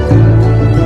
啊。